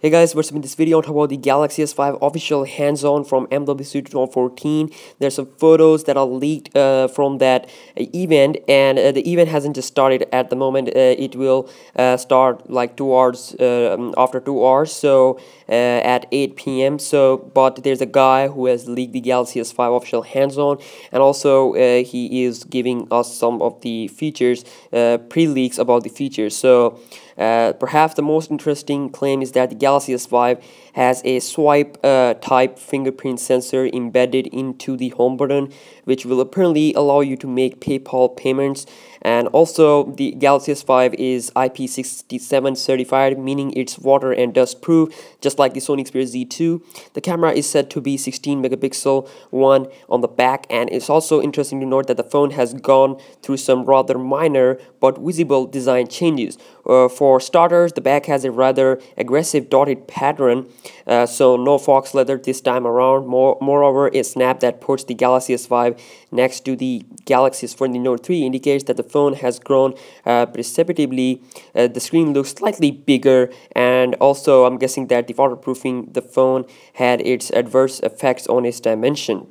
Hey guys, what's up in this video? I'll talk about the Galaxy S5 official hands-on from MWC 2014. There's some photos that are leaked uh, from that uh, event and uh, the event hasn't just started at the moment. Uh, it will uh, start like two hours um, after two hours, so uh, at 8 p.m. So, but there's a guy who has leaked the Galaxy S5 official hands-on and also he is giving us some of the features, pre-leaks about the features. So, uh, perhaps the most interesting claim is that the Galaxy S5 has a swipe uh, type fingerprint sensor embedded into the home button which will apparently allow you to make PayPal payments. And also the Galaxy S5 is IP67 certified meaning it's water and dust proof just like the Sony Xperia Z2 the camera is said to be 16 megapixel one on the back and it's also interesting to note that the phone has gone through some rather minor but visible design changes. Uh, for starters the back has a rather aggressive dotted pattern uh, so no fox leather this time around. More, moreover a snap that puts the Galaxy S5 next to the Galaxy S4 Note 3 indicates that the phone has grown uh, precipitately. Uh, the screen looks slightly bigger and also I'm guessing that the waterproofing the phone had its adverse effects on its dimension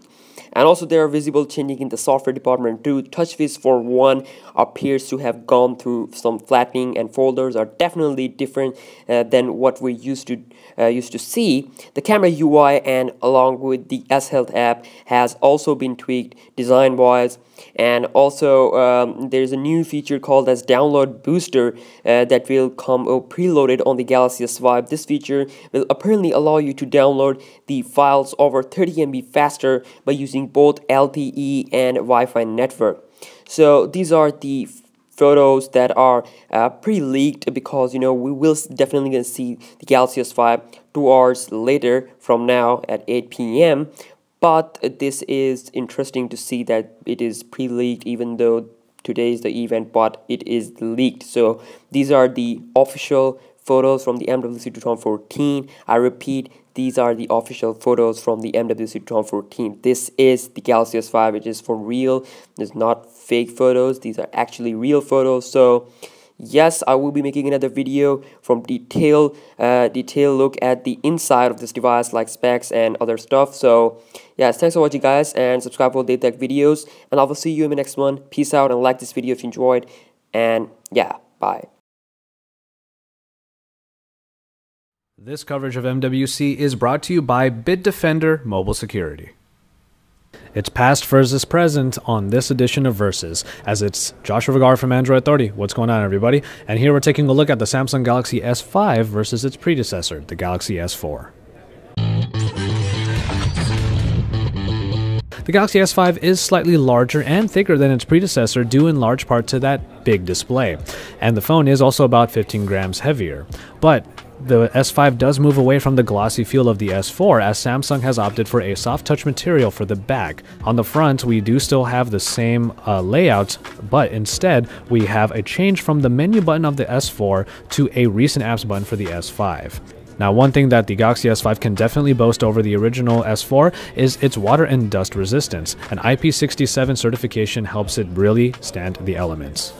and also there are visible changes in the software department. Too TouchWiz for one appears to have gone through some flattening and folders are definitely different uh, than what we used to used to see. The camera UI and along with the S Health app has also been tweaked design wise and also um, there's a new feature called as download booster uh, that will come uh, preloaded on the Galaxy S5 this feature will apparently allow you to download the files over 30 MB faster by using both LTE and Wi-Fi network. So these are the photos that are uh, pre-leaked because you know we will definitely gonna see the Galaxy S5 two hours later from now at 8 p.m but this is interesting to see that it is pre-leaked even though today is the event but it is leaked. So these are the official photos from the MWC 2014 I repeat these are the official photos from the MWC 2014 this is the Galaxy S5 which is for real. It's not fake photos. These are actually real photos. So yes i will be making another video from detail uh, detail look at the inside of this device like specs and other stuff. So yes thanks for watching guys and subscribe for data tech videos. And i will see you in the next one. Peace out and like this video if you enjoyed. And yeah bye this coverage of MWC is brought to you by Bitdefender Mobile Security. It's past versus present on this edition of Versus, as it's Joshua Vergara from Android Authority. What's going on, everybody? And here we're taking a look at the Samsung Galaxy S5 versus its predecessor, the Galaxy S4. The Galaxy S5 is slightly larger and thicker than its predecessor due in large part to that big display, and the phone is also about 15 grams heavier. But the S5 does move away from the glossy feel of the S4 as Samsung has opted for a soft touch material for the back. On the front, we do still have the same uh, layout, but instead we have a change from the menu button of the S4 to a recent apps button for the S5. Now, one thing that the Galaxy S5 can definitely boast over the original S4 is its water and dust resistance. An IP67 certification helps it really stand the elements.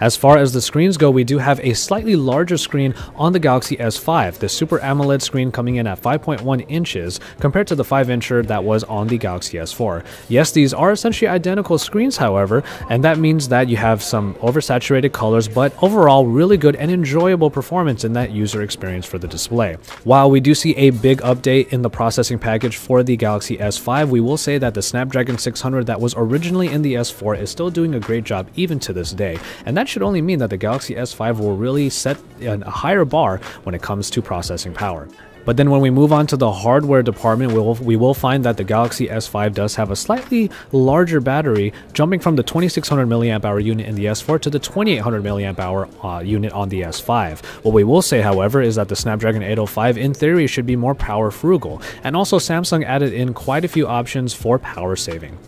As far as the screens go, we do have a slightly larger screen on the Galaxy S5, the Super AMOLED screen coming in at 5.1 inches compared to the 5-incher that was on the Galaxy S4. Yes, these are essentially identical screens, however, and that means that you have some oversaturated colors, but overall really good and enjoyable performance in that user experience for the display. While we do see a big update in the processing package for the Galaxy S5, we will say that the Snapdragon 600 that was originally in the S4 is still doing a great job even to this day, and that should only mean that the Galaxy S5 will really set a higher bar when it comes to processing power. But then when we move on to the hardware department, we'll, we will find that the Galaxy S5 does have a slightly larger battery, jumping from the 2600 mAh unit in the S4 to the 2800 mAh uh, unit on the S5. What we will say, however, is that the Snapdragon 805 in theory should be more power frugal, and also Samsung added in quite a few options for power saving.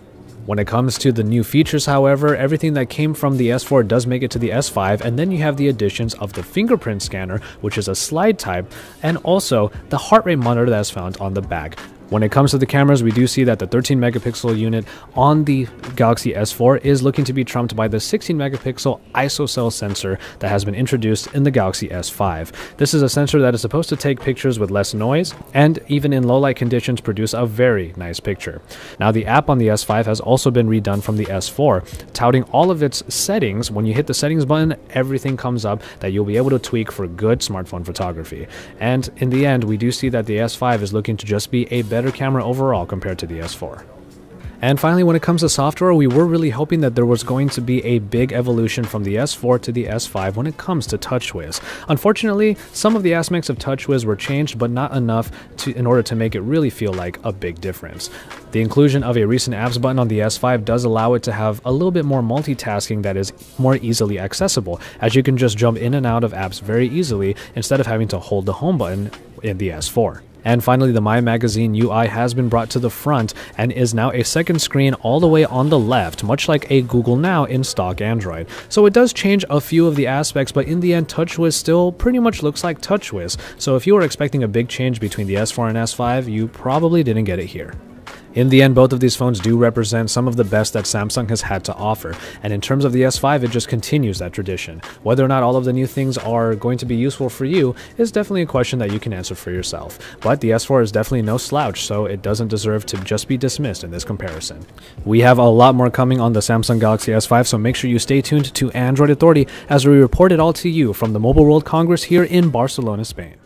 When it comes to the new features, however, everything that came from the S4 does make it to the S5, and then you have the additions of the fingerprint scanner, which is a slide type, and also the heart rate monitor that's found on the back. When it comes to the cameras, we do see that the 13 megapixel unit on the Galaxy S4 is looking to be trumped by the 16 megapixel ISOCELL sensor that has been introduced in the Galaxy S5. This is a sensor that is supposed to take pictures with less noise and even in low light conditions produce a very nice picture. Now the app on the S5 has also been redone from the S4, touting all of its settings. When you hit the settings button, everything comes up that you'll be able to tweak for good smartphone photography. And in the end, we do see that the S5 is looking to just be a better camera overall compared to the S4. And finally, when it comes to software, we were really hoping that there was going to be a big evolution from the S4 to the S5 when it comes to TouchWiz. Unfortunately, some of the aspects of TouchWiz were changed, but not enough to, in order to make it really feel like a big difference. The inclusion of a recent apps button on the S5 does allow it to have a little bit more multitasking that is more easily accessible, as you can just jump in and out of apps very easily instead of having to hold the home button in the S4. And finally, the My Magazine UI has been brought to the front and is now a second screen all the way on the left, much like a Google Now in stock Android. So it does change a few of the aspects, but in the end, TouchWiz still pretty much looks like TouchWiz. So if you were expecting a big change between the S4 and S5, you probably didn't get it here. In the end, both of these phones do represent some of the best that Samsung has had to offer, and in terms of the S5, it just continues that tradition. Whether or not all of the new things are going to be useful for you is definitely a question that you can answer for yourself. But the S4 is definitely no slouch, so it doesn't deserve to just be dismissed in this comparison. We have a lot more coming on the Samsung Galaxy S5, so make sure you stay tuned to Android Authority as we report it all to you from the Mobile World Congress here in Barcelona, Spain.